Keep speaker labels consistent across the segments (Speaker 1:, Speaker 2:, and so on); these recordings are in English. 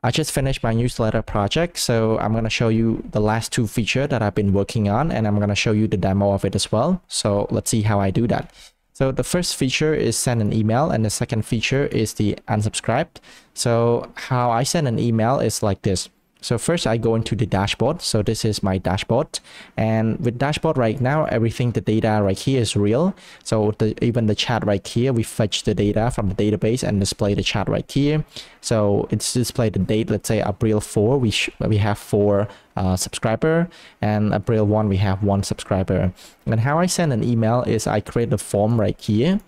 Speaker 1: I just finished my newsletter project, so I'm going to show you the last two feature that I've been working on, and I'm going to show you the demo of it as well. So let's see how I do that. So the first feature is send an email, and the second feature is the unsubscribed. So how I send an email is like this. So first I go into the dashboard. So this is my dashboard. And with dashboard right now, everything, the data right here is real. So the, even the chat right here, we fetch the data from the database and display the chat right here. So it's display the date, let's say April 4, we, we have four uh, subscriber and April 1 we have one subscriber. And how I send an email is I create the form right here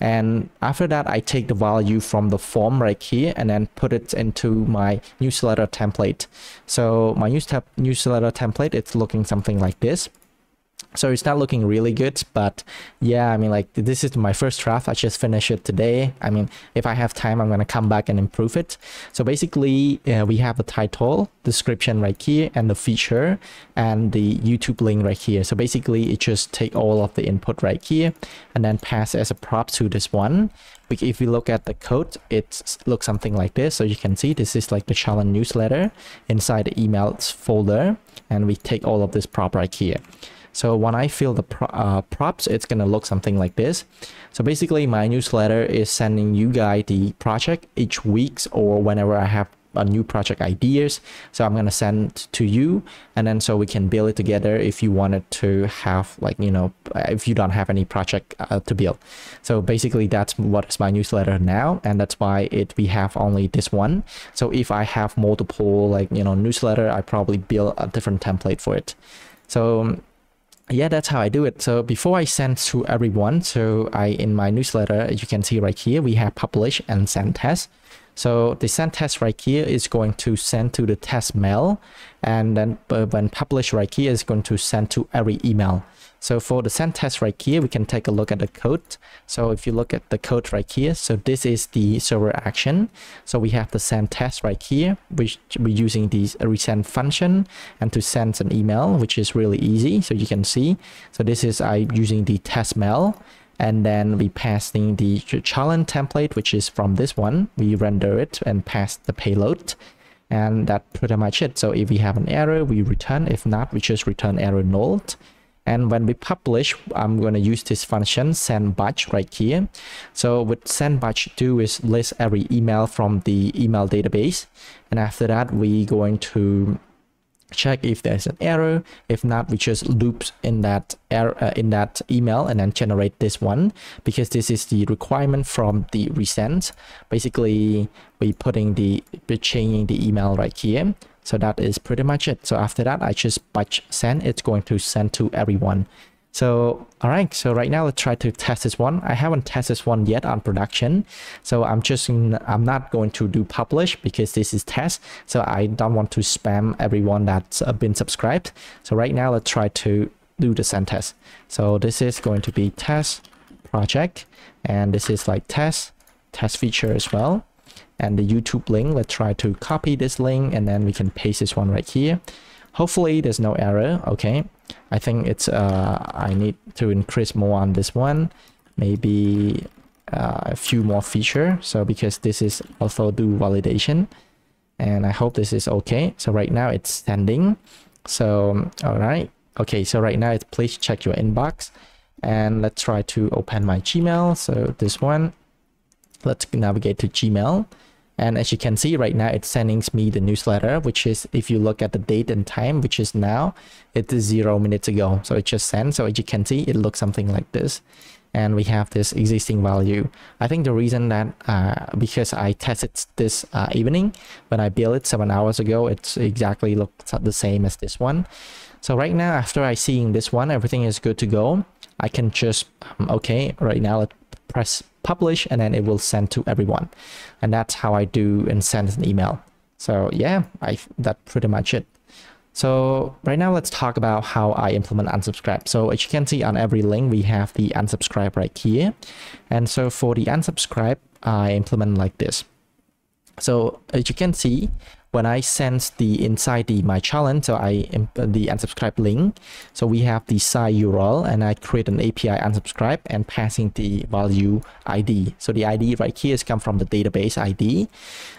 Speaker 1: and after that I take the value from the form right here and then put it into my newsletter template. So my newsletter template it's looking something like this so it's not looking really good but yeah i mean like this is my first draft. I just finished it today. I mean if i have time i'm to come back and improve it. So basically uh, we have a title description right here and the feature and the youtube link right here. So basically it just take all of the input right here and then pass as a prop to this one. If we look at the code it looks something like this. So you can see this is like the challenge newsletter inside the emails folder and we take all of this prop right here so when I fill the pro uh, props, it's going to look something like this. So basically my newsletter is sending you guys the project each weeks or whenever I have a new project ideas. So I'm going to send to you and then so we can build it together if you wanted to have like, you know, if you don't have any project uh, to build. So basically that's what is my newsletter now. And that's why it we have only this one. So if I have multiple like, you know, newsletter, I probably build a different template for it. So yeah, that's how I do it. So before I send to everyone, so I in my newsletter, you can see right here, we have publish and send test. So the send test right here is going to send to the test mail. And then when publish right here is going to send to every email. So for the send test right here, we can take a look at the code. So if you look at the code right here, so this is the server action. So we have the send test right here, which we're using the resend function and to send an email, which is really easy. So you can see, so this is I using the test mail and then we passing the challenge template, which is from this one. We render it and pass the payload and that pretty much it. So if we have an error, we return. If not, we just return error null. And when we publish, I'm going to use this function send batch right here. So what send batch do is list every email from the email database. And after that, we going to check if there's an error if not we just loops in that error uh, in that email and then generate this one because this is the requirement from the resend basically we putting the we're changing the email right here so that is pretty much it. So after that, I just batch send. It's going to send to everyone. So, all right. So right now, let's try to test this one. I haven't tested this one yet on production. So I'm just, I'm not going to do publish because this is test. So I don't want to spam everyone that's uh, been subscribed. So right now, let's try to do the send test. So this is going to be test project. And this is like test, test feature as well and the YouTube link. Let's try to copy this link and then we can paste this one right here. Hopefully there's no error. Okay. I think it's, uh, I need to increase more on this one. Maybe uh, a few more feature. So because this is also do validation and I hope this is okay. So right now it's sending. So, all right. Okay. So right now it's please check your inbox and let's try to open my Gmail. So this one, let's navigate to Gmail and as you can see right now, it's sending me the newsletter, which is, if you look at the date and time, which is now, it is zero minutes ago. So it just sent. So as you can see, it looks something like this. And we have this existing value. I think the reason that, uh, because I tested this uh, evening, when I built it seven hours ago, it's exactly looks the same as this one. So right now, after I seeing this one, everything is good to go. I can just, um, okay, right now, let's press publish and then it will send to everyone. And that's how i do and send an email. So yeah i that's pretty much it. So right now let's talk about how i implement unsubscribe. So as you can see on every link we have the unsubscribe right here. And so for the unsubscribe i implement like this So as you can see, when I send the inside the my challenge, so I um, the unsubscribe link. So we have the site URL and I create an API unsubscribe and passing the value ID. So the ID right here is come from the database ID.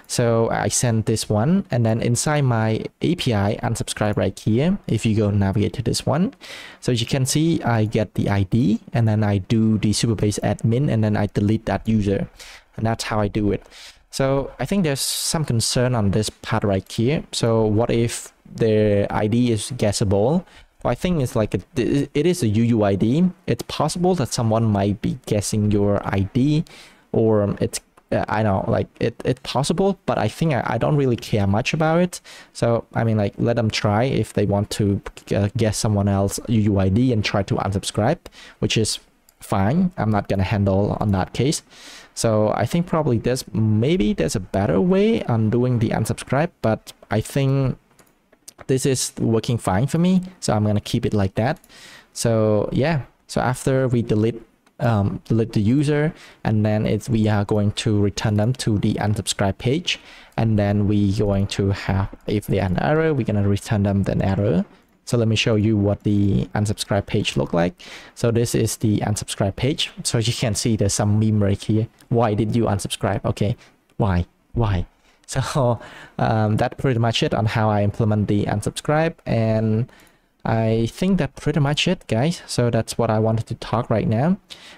Speaker 1: So I send this one and then inside my API unsubscribe right here, if you go navigate to this one. So as you can see I get the ID and then I do the Supabase admin and then I delete that user. And that's how I do it. So I think there's some concern on this part right here. So what if the ID is guessable? Well, I think it's like a, it is a UUID. It's possible that someone might be guessing your ID, or it's uh, I know like it it's possible, but I think I, I don't really care much about it. So I mean like let them try if they want to uh, guess someone else UUID and try to unsubscribe, which is fine. I'm not gonna handle on that case. So I think probably there's maybe there's a better way on doing the unsubscribe, but I think this is working fine for me. So I'm gonna keep it like that. So yeah, so after we delete um, delete the user and then it's we are going to return them to the unsubscribe page and then we going to have if they are an error we're going to return them an error so let me show you what the unsubscribe page look like. So this is the unsubscribe page. So as you can see there's some meme right here. Why did you unsubscribe? Okay, why? Why? So um, that's pretty much it on how I implement the unsubscribe. And I think that's pretty much it, guys. So that's what I wanted to talk right now.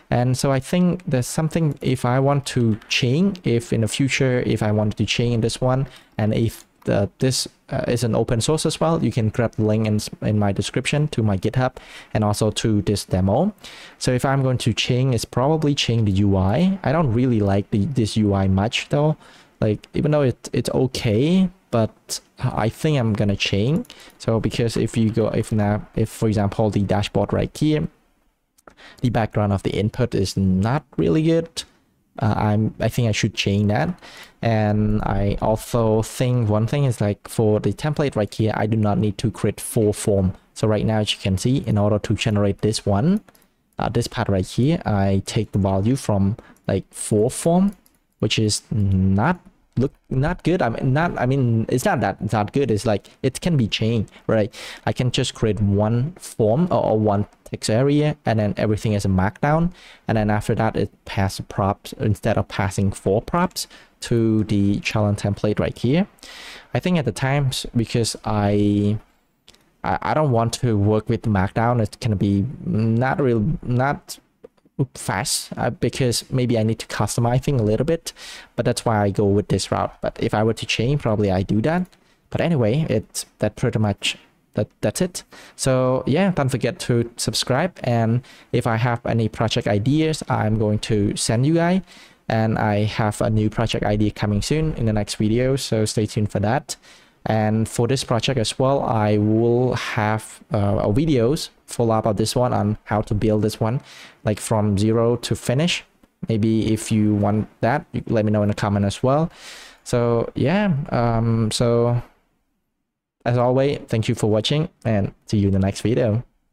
Speaker 1: And so I think there's something if I want to change, if in the future, if I wanted to change this one, and if the, this uh, is an open source as well. You can grab the link in, in my description to my GitHub and also to this demo. So if I'm going to change, it's probably change the UI. I don't really like the, this UI much though. Like even though it, it's okay, but I think I'm gonna change. So because if you go, if now, if for example, the dashboard right here, the background of the input is not really good uh, I'm I think I should change that. And I also think one thing is like for the template right here I do not need to create four form. So right now as you can see in order to generate this one uh, this part right here I take the value from like four form which is not look not good. I mean not i mean it's not that it's not good. It's like it can be changed right? I can just create one form or, or one text area and then everything is a markdown. And then after that it passes props instead of passing four props to the challenge template right here. I think at the times because i I, I don't want to work with markdown it's gonna be not real not fast uh, because maybe I need to customize things a little bit, but that's why I go with this route. But if I were to change, probably I do that. But anyway, it's that pretty much that that's it. So yeah, don't forget to subscribe. And if I have any project ideas, I'm going to send you guys. And I have a new project idea coming soon in the next video, so stay tuned for that. And for this project as well, I will have uh, videos follow up of this one on how to build this one, like from zero to finish. Maybe if you want that, let me know in the comment as well. So yeah, um, so as always, thank you for watching and see you in the next video.